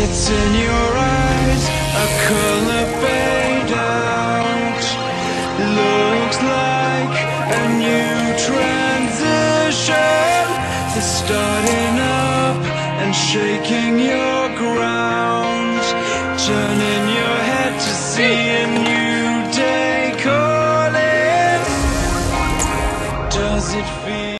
It's in your eyes, a color fade out. Looks like a new transition. The starting up and shaking your ground. Turning your head to see a new day calling. Does it feel?